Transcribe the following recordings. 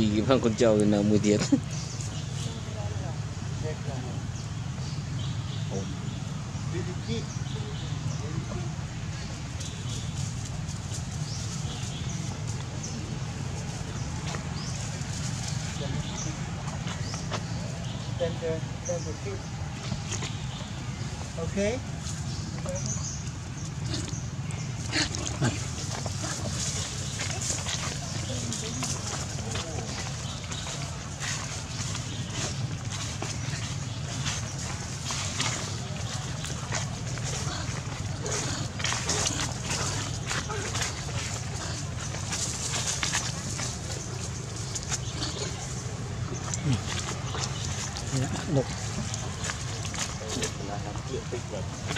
vì bằng con trâu nào mùi tiết Okay. À. ដឹក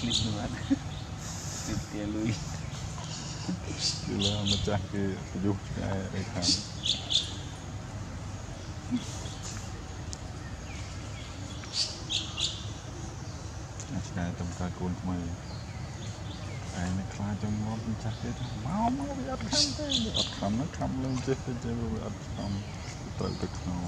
ភ្លឺបាទទីទាលុយគឺឡាម្ចាស់គេប្រយុទ្ធឆ្កែអីខាងអាឆ្កែតំកាកូនថ្មីឯងមិនខ្លាចចំងំម្ចាស់គេថាមកមកវាអត់ខំទេវាអត់ខំណាខំលើចេះទៅចេះវាអត់ខំត្រូវទៅខ្នោ